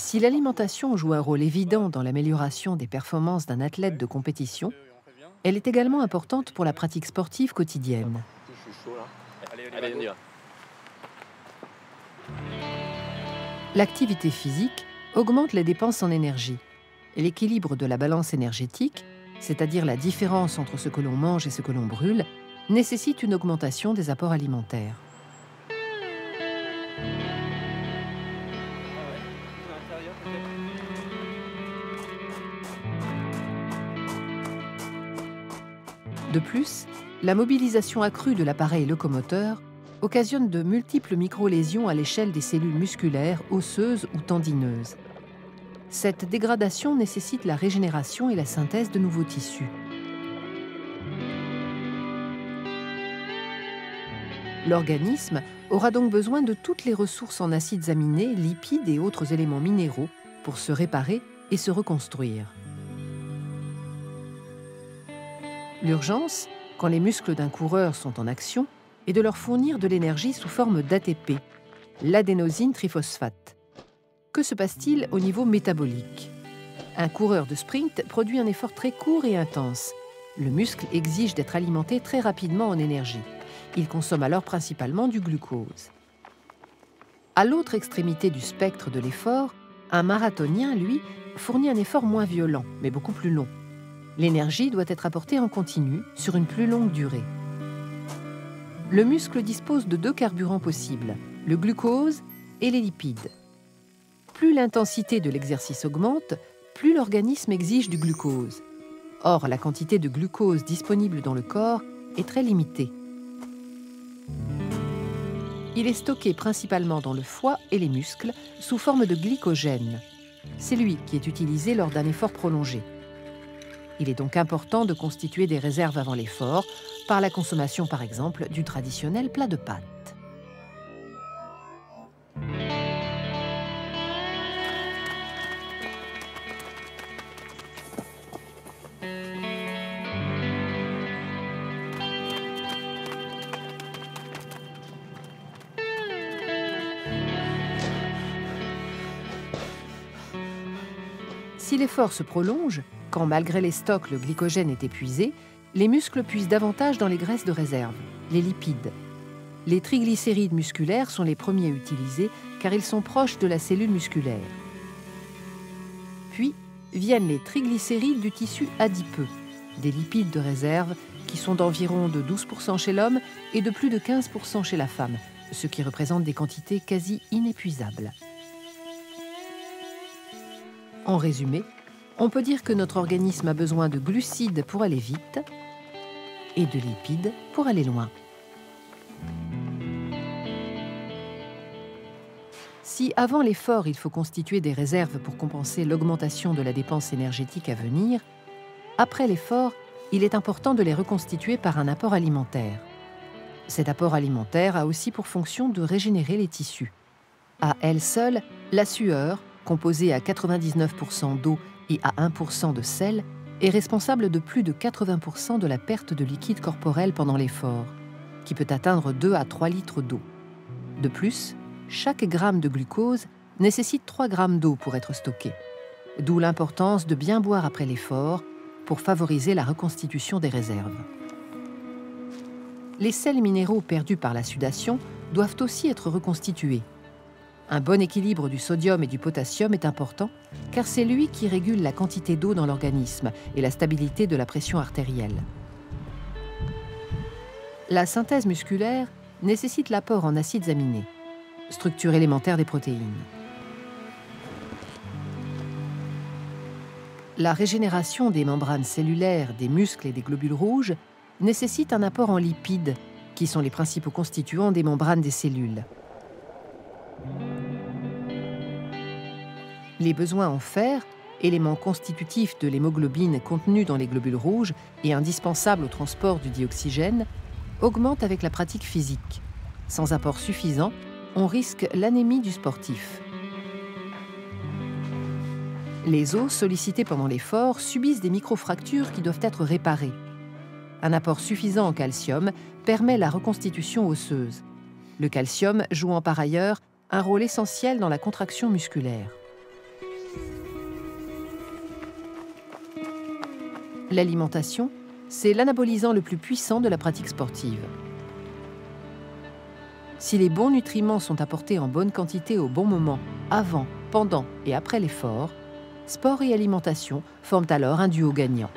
Si l'alimentation joue un rôle évident dans l'amélioration des performances d'un athlète de compétition, elle est également importante pour la pratique sportive quotidienne. L'activité physique augmente les dépenses en énergie. Et l'équilibre de la balance énergétique, c'est-à-dire la différence entre ce que l'on mange et ce que l'on brûle, nécessite une augmentation des apports alimentaires. De plus, la mobilisation accrue de l'appareil locomoteur occasionne de multiples micro-lésions à l'échelle des cellules musculaires, osseuses ou tendineuses. Cette dégradation nécessite la régénération et la synthèse de nouveaux tissus. L'organisme aura donc besoin de toutes les ressources en acides aminés, lipides et autres éléments minéraux pour se réparer et se reconstruire. L'urgence, quand les muscles d'un coureur sont en action, est de leur fournir de l'énergie sous forme d'ATP, l'adénosine triphosphate. Que se passe-t-il au niveau métabolique? Un coureur de sprint produit un effort très court et intense. Le muscle exige d'être alimenté très rapidement en énergie. Il consomme alors principalement du glucose. À l'autre extrémité du spectre de l'effort, un marathonien, lui, fournit un effort moins violent, mais beaucoup plus long. L'énergie doit être apportée en continu sur une plus longue durée. Le muscle dispose de deux carburants possibles, le glucose et les lipides. Plus l'intensité de l'exercice augmente, plus l'organisme exige du glucose. Or, la quantité de glucose disponible dans le corps est très limitée. Il est stocké principalement dans le foie et les muscles sous forme de glycogène. C'est lui qui est utilisé lors d'un effort prolongé. Il est donc important de constituer des réserves avant l'effort, par la consommation par exemple du traditionnel plat de pâtes. Si l'effort se prolonge, quand malgré les stocks le glycogène est épuisé, les muscles puisent davantage dans les graisses de réserve, les lipides. Les triglycérides musculaires sont les premiers utilisés car ils sont proches de la cellule musculaire. Puis viennent les triglycérides du tissu adipeux, des lipides de réserve qui sont d'environ de 12% chez l'homme et de plus de 15% chez la femme, ce qui représente des quantités quasi inépuisables. En résumé, on peut dire que notre organisme a besoin de glucides pour aller vite et de lipides pour aller loin. Si avant l'effort, il faut constituer des réserves pour compenser l'augmentation de la dépense énergétique à venir, après l'effort, il est important de les reconstituer par un apport alimentaire. Cet apport alimentaire a aussi pour fonction de régénérer les tissus. À elle seule, la sueur, composée à 99% d'eau et à 1% de sel, est responsable de plus de 80% de la perte de liquide corporel pendant l'effort, qui peut atteindre 2 à 3 litres d'eau. De plus, chaque gramme de glucose nécessite 3 grammes d'eau pour être stocké, d'où l'importance de bien boire après l'effort pour favoriser la reconstitution des réserves. Les sels minéraux perdus par la sudation doivent aussi être reconstitués un bon équilibre du sodium et du potassium est important car c'est lui qui régule la quantité d'eau dans l'organisme et la stabilité de la pression artérielle. La synthèse musculaire nécessite l'apport en acides aminés, structure élémentaire des protéines. La régénération des membranes cellulaires, des muscles et des globules rouges nécessite un apport en lipides, qui sont les principaux constituants des membranes des cellules. Les besoins en fer, élément constitutif de l'hémoglobine contenue dans les globules rouges et indispensable au transport du dioxygène, augmentent avec la pratique physique. Sans apport suffisant, on risque l'anémie du sportif. Les os sollicités pendant l'effort subissent des microfractures qui doivent être réparées. Un apport suffisant en calcium permet la reconstitution osseuse. Le calcium jouant par ailleurs un rôle essentiel dans la contraction musculaire. L'alimentation, c'est l'anabolisant le plus puissant de la pratique sportive. Si les bons nutriments sont apportés en bonne quantité au bon moment, avant, pendant et après l'effort, sport et alimentation forment alors un duo gagnant.